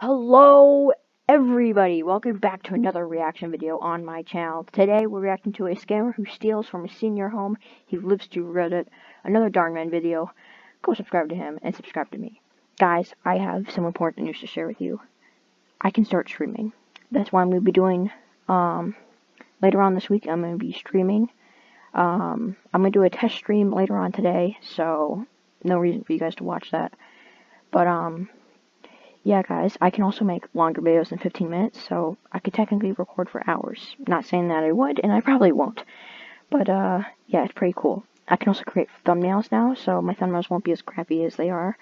Hello everybody, welcome back to another reaction video on my channel. Today we're reacting to a scammer who steals from a senior home. He lives to Reddit. Another Dhar Mann video. Go subscribe to him and subscribe to me. Guys, I have some important news to share with you. I can start streaming. That's why I'm going to be doing, um, later on this week, I'm going to be streaming. Um, I'm going to do a test stream later on today, so no reason for you guys to watch that. But, um, yeah, guys, I can also make longer videos than 15 minutes, so I could technically record for hours. Not saying that I would, and I probably won't. But, uh, yeah, it's pretty cool. I can also create thumbnails now, so my thumbnails won't be as crappy as they are.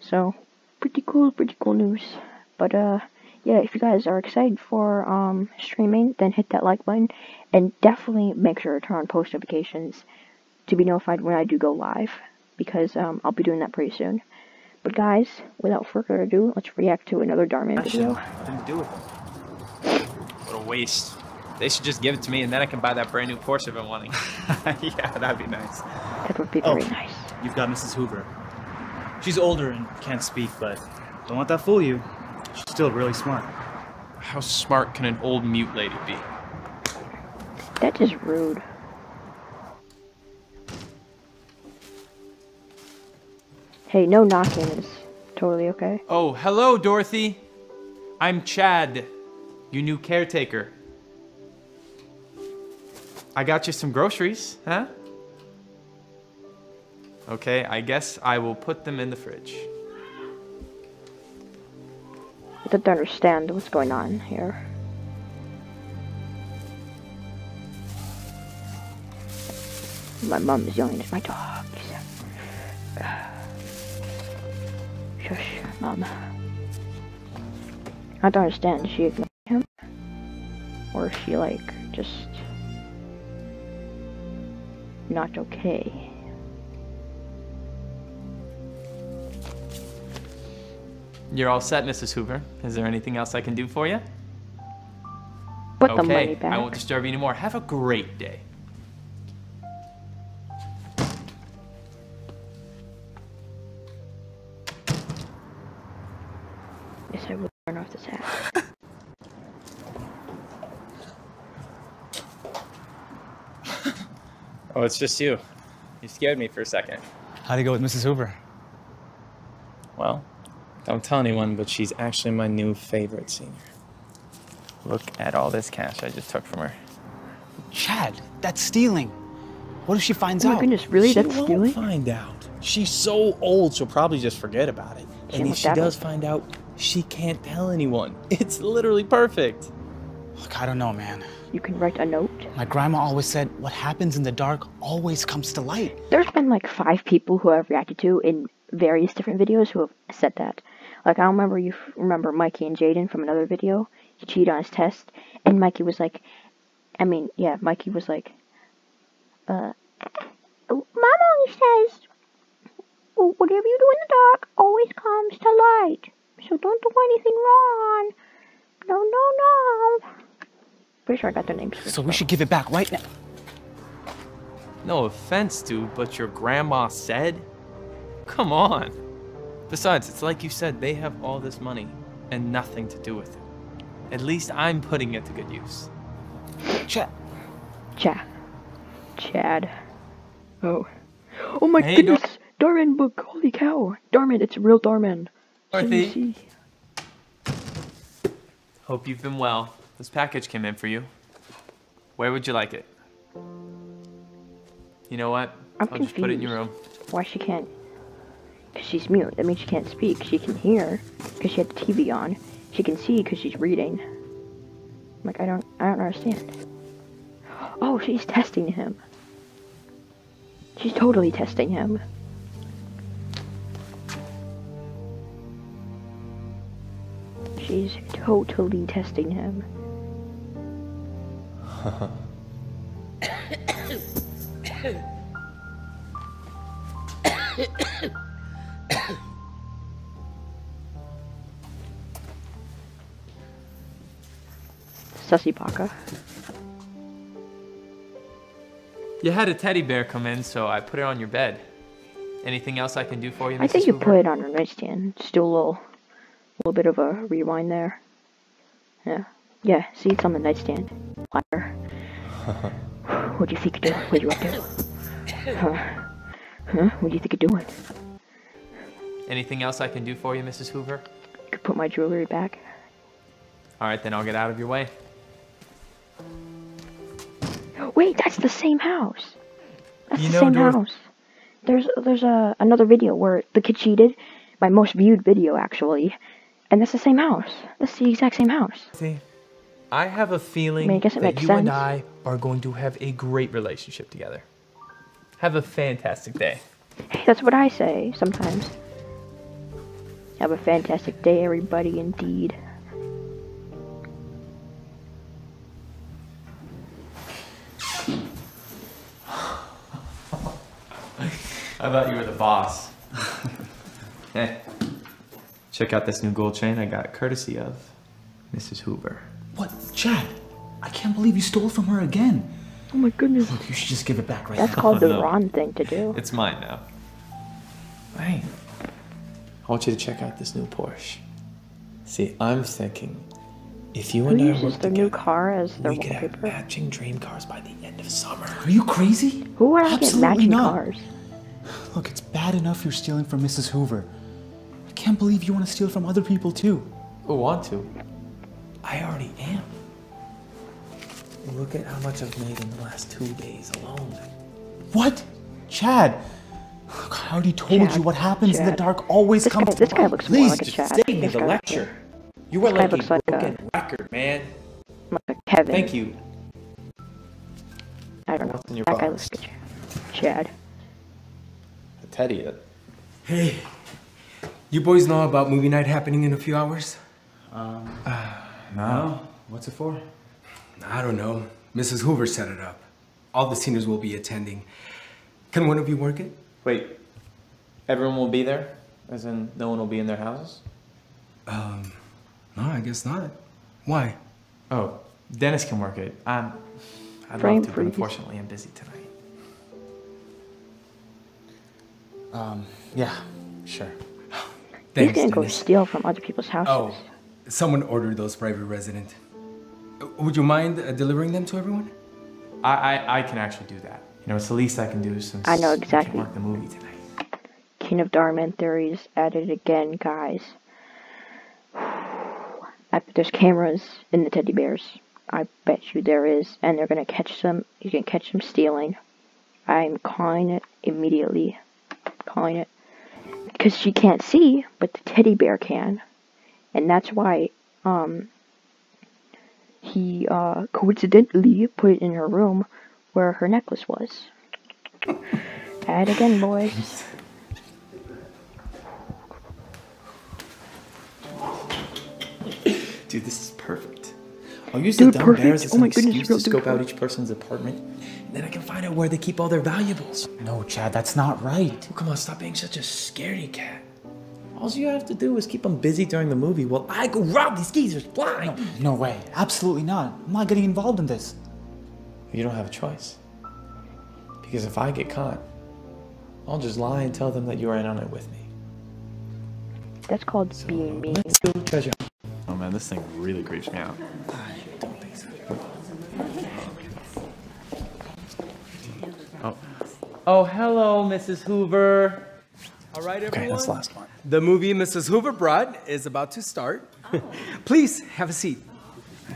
So, pretty cool, pretty cool news. But, uh, yeah, if you guys are excited for, um, streaming, then hit that like button, and definitely make sure to turn on post notifications to be notified when I do go live, because, um, I'll be doing that pretty soon. But guys, without further ado, let's react to another Dhar Mann video. I didn't do it. What a waste. They should just give it to me and then I can buy that brand new Porsche I've been wanting. yeah, that'd be nice. That would be Oh. very nice. You've got Mrs. Hoover. She's older and can't speak, but don't let that fool you. She's still really smart. How smart can an old mute lady be? That is rude. Hey, no knocking is totally okay. Oh, hello, Dorothy. I'm Chad, your new caretaker. I got you some groceries, huh? Okay, I guess I will put them in the fridge. I don't understand what's going on here. My mom is yelling at my dogs. Shush, mom. I don't understand. She ignored him? Or is she like just not okay? You're all set, Mrs. Hoover. Is there anything else I can do for you? Put the okay, money back. I won't disturb you anymore. Have a great day. Turn off this hat. Oh, it's just you. You scared me for a second. How'd it go with Mrs. Hoover? Well, don't tell anyone, but she's actually my new favorite senior. Look at all this cash I just took from her. Chad, that's stealing. What if she finds out? Oh my out? goodness, really? she That's won't stealing? find out. She's so old, she'll probably just forget about it. She and if she does find out, she can't tell anyone. It's literally perfect. Look, I don't know, man. You can write a note. My grandma always said, what happens in the dark always comes to light. There's been like five people who I've reacted to in various different videos who have said that. Like I remember you f- remember Mikey and Jaden from another video. He cheated on his test, and Mikey was like, I mean, yeah, Mikey was like, uh, Mom always says, whatever you do in the dark always comes to light. So don't do anything wrong. No, no, no. Pretty sure I got their names. So we should give it back right now. No offense, dude, but your grandma said? Come on. Besides, it's like you said, they have all this money and nothing to do with it. At least I'm putting it to good use. Chad, Chad. Chad. Oh. Oh my Hey, Dor- goodness! Dhar Mann book! Holy cow! Dhar Mann, it's real Dhar Mann. Dorothy. Hope you've been well. This package came in for you. Where would you like it? You know what? I'm I'll just put it in your room. Why she can't? Because she's mute. That means she can't speak. She can hear because she had the TV on. She can see because she's reading. I'm like, I don't, I don't understand. Oh, she's testing him. She's totally testing him. She's totally testing him. Sussy Baka. You had a teddy bear come in, so I put it on your bed. Anything else I can do for you, Mrs. I think you Hoover? put it on her nightstand. Just do a little, little bit of a rewind there. Yeah. Yeah, see, it's on the nightstand. Liar. what do you think you're doing? What are you up to? Huh? Huh? What do you think you're doing? Anything else I can do for you, Mrs. Hoover? You could put my jewelry back. All right, then I'll get out of your way. Wait, that's the same house. That's You the know, same house. There's there's a another video where the kid cheated, my most viewed video actually, and that's the same house. That's the exact same house. See, I have a feeling I mean, I guess it that makes you and. I are going to have a great relationship together. Have a fantastic day. Hey, that's what I say sometimes. Have a fantastic day, everybody. Indeed. I thought you were the boss. hey, check out this new gold chain I got courtesy of Mrs. Hoover. What? Chad, I can't believe you stole from her again. Oh my goodness. Look, you should just give it back right That's now. That's called the no. Ron thing to do. It's mine now. Hey, I want you to check out this new Porsche. See, I'm thinking if you Who and I uses work their new together, car as their we could have matching dream cars by the end of summer. Are you crazy? Who would I get Absolutely matching not. cars? Look, it's bad enough you're stealing from Mrs. Hoover. I can't believe you want to steal from other people too. Who want to? I already am. Look at how much I've made in the last two days alone. What? Chad! Look, I already told Chad, you what happens in the dark always This comes guy, to this guy light. looks more like a just Chad. stay in This the guy looks lecture. You are like a looks like a- broken record, man. Like a Kevin. Thank you. I don't know. What's in your that guy box? looks like a Chad. A Teddy it. Hey, you boys know about movie night happening in a few hours? Um. No? What's it for? I don't know. Mrs. Hoover set it up. All the seniors will be attending. Can one of you work it? Wait, everyone will be there? As in, no one will be in their houses? Um, no, I guess not. Why? Oh, Dennis can work it. Um, I'd Frame love to, but freeze. unfortunately I'm busy tonight. Um, yeah, sure. He's Thanks, gonna go Dennis. steal from other people's houses. Oh, someone ordered those for every resident. Would you mind uh, delivering them to everyone? I, I, I can actually do that. You know, it's the least I can do since I know we can't exactly. work the movie tonight. King of Dhar Mann theories at it again, guys. I, there's cameras in the teddy bears. I bet you there is, and they're gonna catch them. You can catch them stealing. I'm calling it immediately. Calling it because she can't see, but the teddy bear can, and that's why um he uh coincidentally put it in her room where her necklace was. At it again, boys. Dude, this is perfect. I'll use Dude, the dumb perfect. bears as Oh an goodness, excuse real to scope out each person's apartment. And then I can find out where they keep all their valuables. No, Chad, that's not right. Oh, come on, stop being such a scaredy cat. All you have to do is keep them busy during the movie while I go rob these geezers blind. No way. Absolutely not. I'm not getting involved in this. You don't have a choice. Because if I get caught, I'll just lie and tell them that you are in on it with me. That's called being mean. Let's go treasure. Oh man, this thing really creeps me out. Don't think so. Oh. Oh, hello, Mrs. Hoover. All right, everyone. Okay, that's the last one. The movie Mrs. Hoover brought is about to start. Oh. Please have a seat.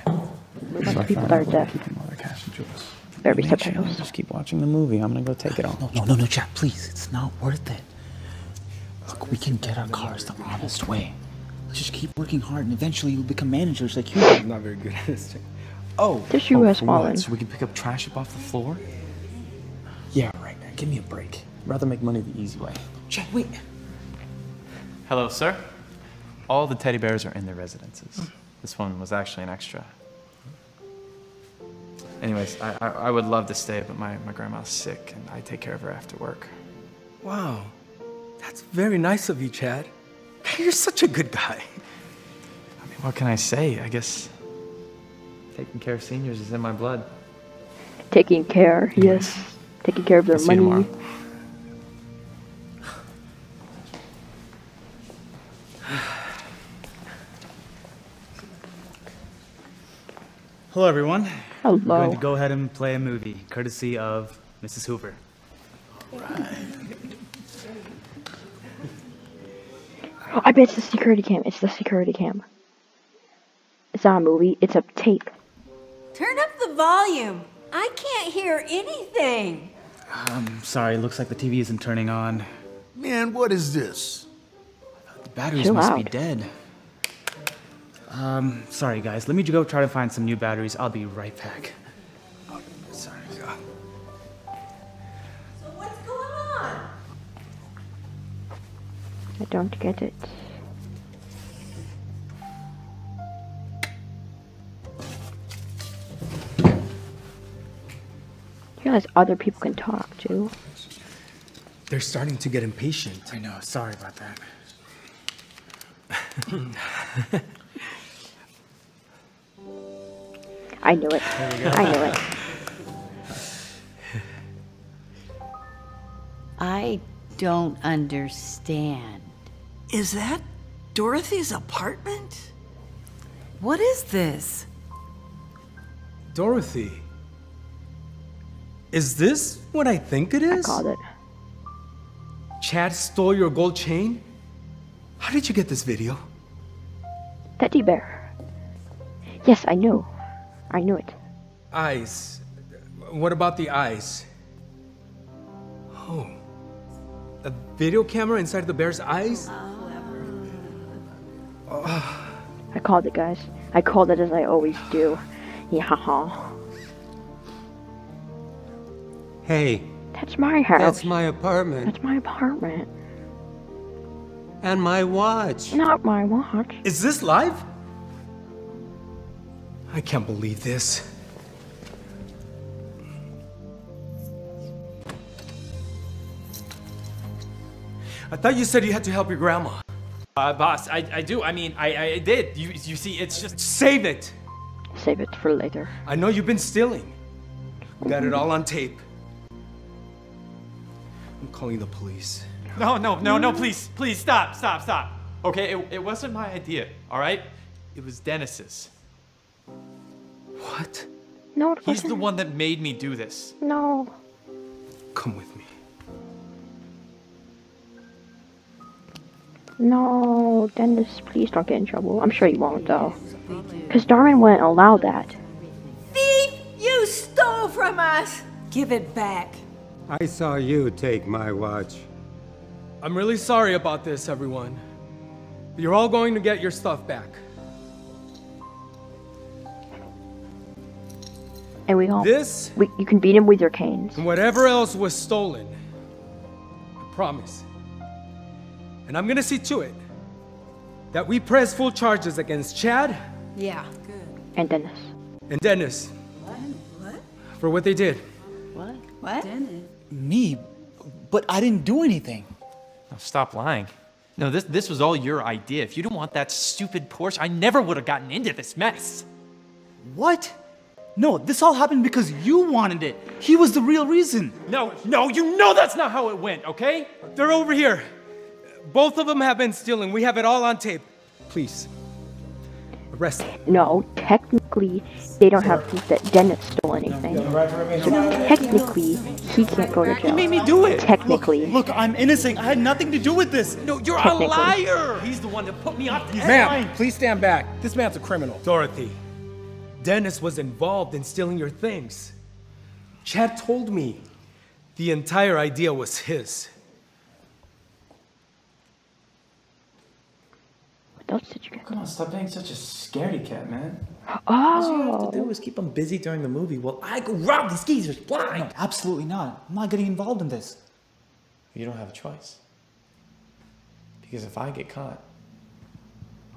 We must people are deaf. All the cash and jewels. Be Make sure subtitles. Just keep watching the movie. I'm gonna go take it all. No, no, no, no, Chad, please. It's not worth it. Look, we can get our cars the honest way. Let's just keep working hard and eventually you'll become managers like you. I'm not very good at this. Oh, This shoe has For what? fallen. So we can pick up trash up off the floor? Yeah, man. Give me a break. Rather make money the easy way. Chad, wait. Hello, sir. All the teddy bears are in their residences. This one was actually an extra. Anyways, I, I, I would love to stay, but my, my grandma's sick and I take care of her after work. wow. That's very nice of you, Chad. You're such a good guy. I mean, what can I say? I guess taking care of seniors is in my blood. Taking care, yes taking care of their money. Hello, everyone. Hello. We're going to go ahead and play a movie, courtesy of Mrs. Hoover. All right. I bet it's the security cam. It's the security cam. It's not a movie. It's a tape. Turn up the volume. I can't hear anything. I'm sorry, looks like the TV isn't turning on. Man, what is this? The batteries Chill must be dead. Um, sorry, guys. Let me go try to find some new batteries. I'll be right back. Sorry. So what's going on? I don't get it. Realize other people can talk too. They're starting to get impatient. I know. Sorry about that. I knew it. I knew it. I don't understand. Is that Dorothy's apartment? What is this? Dorothy. Is this what I think it is? I called it. Chad stole your gold chain? How did you get this video? Teddy bear. Yes, I know. I knew it. Eyes. What about the eyes? Oh. A video camera inside the bear's eyes? I called it, guys. I called it as I always do. Yeah. Hey, That's my house. that's my apartment That's my apartment. and my watch. Not my watch. Is this live? I can't believe this. I thought you said you had to help your grandma. Uh, boss, I, I do. I mean, I, I did. You, you see, it's just. Save it! Save it for later. I know you've been stealing. Got it all on tape. I'm calling the police. No, no, no, no, please, please, stop, stop, stop. Okay, it, it wasn't my idea, all right? It was Dennis's. What? No, it He's the wasn't. one that made me do this. No. Come with me. No, Dennis, please don't get in trouble. I'm sure you won't, though. Because Darwin wouldn't allow that. Thief! You stole from us! Give it back. I saw you take my watch. I'm really sorry about this, everyone. But You're all going to get your stuff back. And we all. This We, you can beat him with your canes. and whatever else was stolen. I promise. And I'm gonna see to it that we press full charges against Chad Yeah. Good. And Dennis. and Dennis What? What? for what they did. What? What? Me? But I didn't do anything. Now stop lying. No, this, this was all your idea. If you didn't want that stupid Porsche, I never would have gotten into this mess. What? No, this all happened because you wanted it. He was the real reason. No, no, you know that's not how it went, okay? They're over here. Both of them have been stealing. We have it all on tape. Please. Arrest them. No, technically, they don't have proof that Dennis stole anything. So technically, he can't go to jail. You made me do it. Technically. Look, I'm innocent. I had nothing to do with this. No, you're a liar. He's the one that put me off the Ma'am, please stand back. This man's a criminal. Dorothy, Dennis was involved in stealing your things. Chad told me the entire idea was his. What else did you get? Come on, stop being such a scaredy cat, man. Oh. All you have to Oh. do is keep them busy during the movie while I go rob these geezers blind. Absolutely not. I'm not getting involved in this. You don't have a choice. Because if I get caught,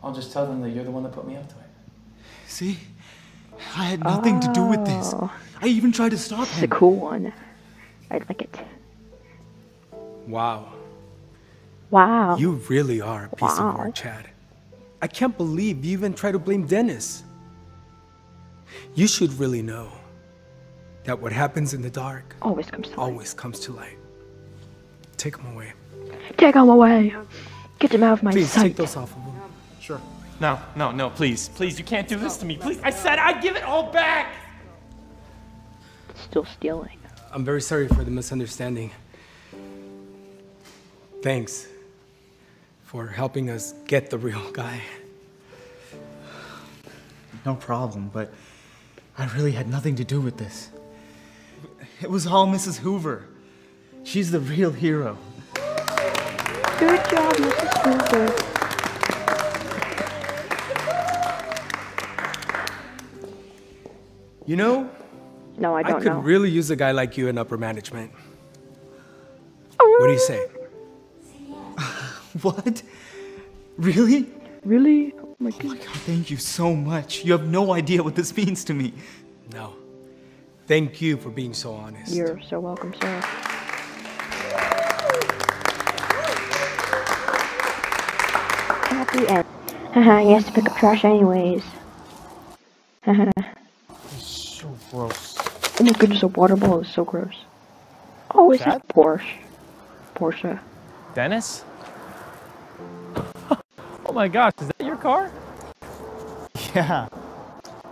I'll just tell them that you're the one that put me up to it. See? I had nothing to do with this. Oh. I even tried to stop him. It's a cool one. I like it. Wow. Wow. You really are a piece Wow. of work, Chad. I can't believe you even try to blame Dennis. You should really know that what happens in the dark always comes to light. always comes to light. Take him away. Take him away. Get him out of my Please sight. take those off of him. Sure. No, no, no, please. Please, you can't do this to me. Please. I said I'd give it all back. Still stealing. I'm very sorry for the misunderstanding. Thanks for helping us get the real guy. No problem, but I really had nothing to do with this. It was all Mrs. Hoover. She's the real hero. Good job, Mrs. Hoover. You know, No, I I don't I could know. really use a guy like you in upper management. Oh, what do you say? What? Really? Really? Oh my Oh my god, thank you so much. You have no idea what this means to me. No. Thank you for being so honest. You're so welcome, sir. Happy end. Haha, uh-huh, he has to pick up trash anyways. Uh-huh. Haha. So gross. oh my goodness, a water ball is so gross. Oh, is that That- Porsche? Porsche. Dennis? Oh my gosh, is that your car? Yeah.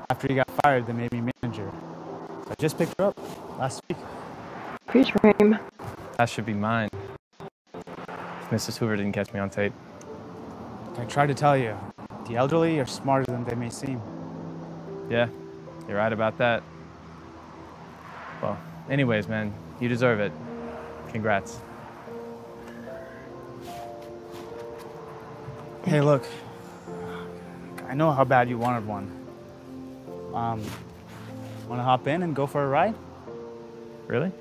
After he got fired, they made me manager. So I just picked her up last week. Freeze frame. That should be mine. If Mrs. Hoover didn't catch me on tape. I tried to tell you, the elderly are smarter than they may seem. Yeah, you're right about that. Well, anyways, man, you deserve it. Congrats. Hey, look. I know how bad you wanted one. Um, want to hop in and go for a ride? Really?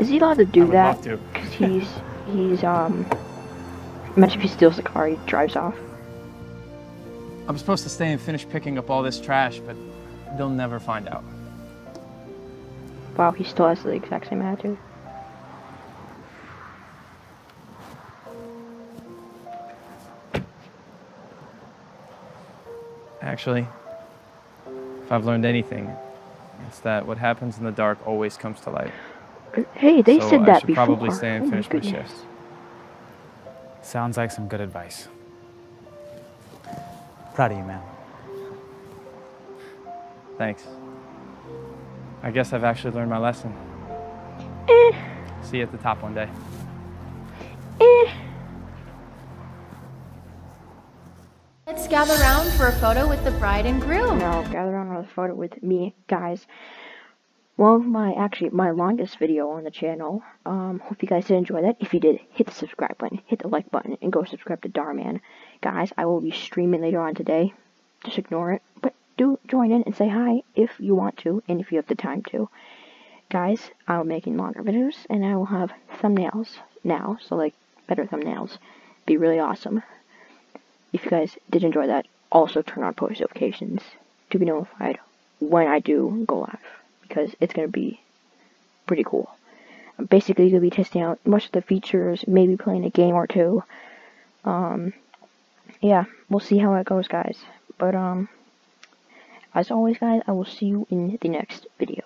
Is he allowed to do I would that? Because he's, he's, um, imagine if he steals the car, he drives off. I'm supposed to stay and finish picking up all this trash, but they'll never find out. Wow, he still has the exact same attitude. Actually, if I've learned anything, it's that what happens in the dark always comes to light. Hey, they so said I that should before. probably stay and Oh my finish my, goodness. shifts. Sounds like some good advice. Proud of you, man. Thanks. I guess I've actually learned my lesson. Eh, See you at the top one day. Gather round for a photo with the bride and groom. No, gather around for a photo with me, guys. Well, my actually my longest video on the channel. Um, hope you guys did enjoy that. If you did, hit the subscribe button, hit the like button, and go subscribe to Dhar Mann. Guys, I will be streaming later on today. Just ignore it, but do join in and say hi if you want to, and if you have the time to. Guys, I'm making longer videos, and I will have thumbnails now, so like better thumbnails. Be really awesome. If you guys did enjoy that, also turn on post notifications to be notified when I do go live because it's going to be pretty cool. I'm basically going to be testing out most of the features, maybe playing a game or two. Um, yeah, we'll see how it goes, guys. But, um, as always, guys, I will see you in the next video.